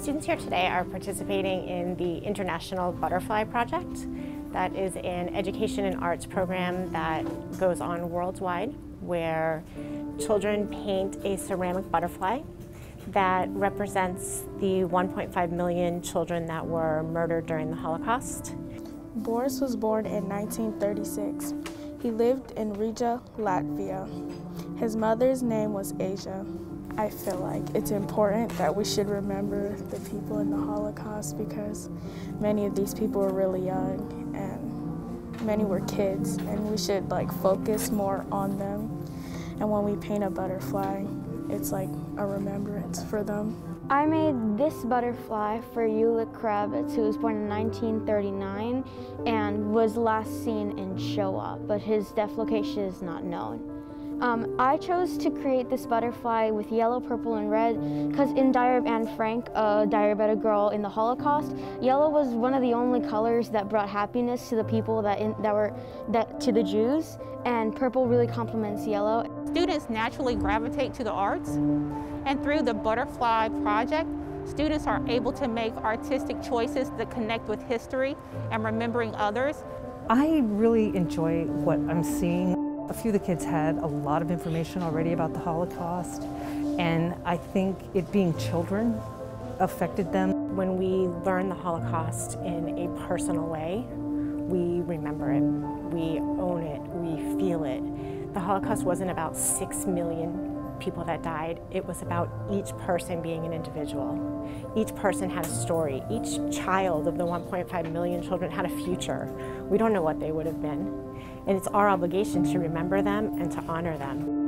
students here today are participating in the International Butterfly Project. That is an education and arts program that goes on worldwide where children paint a ceramic butterfly that represents the 1.5 million children that were murdered during the Holocaust. Boris was born in 1936. He lived in Riga, Latvia. His mother's name was Asia. I feel like it's important that we should remember the people in the Holocaust because many of these people were really young and many were kids and we should like focus more on them. And when we paint a butterfly, it's like a remembrance for them. I made this butterfly for Ulick Kravitz, who was born in 1939 and was last seen in Showa, but his death location is not known. Um, I chose to create this butterfly with yellow, purple, and red because in Diary of Anne Frank, a diary about a girl in the Holocaust, yellow was one of the only colors that brought happiness to the people that, in, that were that to the Jews, and purple really complements yellow. Students naturally gravitate to the arts, and through the Butterfly Project, students are able to make artistic choices that connect with history and remembering others. I really enjoy what I'm seeing. A few of the kids had a lot of information already about the Holocaust, and I think it being children affected them. When we learn the Holocaust in a personal way, we remember it, we own it, we feel it. The Holocaust wasn't about six million people that died. It was about each person being an individual. Each person had a story. Each child of the 1.5 million children had a future. We don't know what they would have been. And it's our obligation to remember them and to honor them.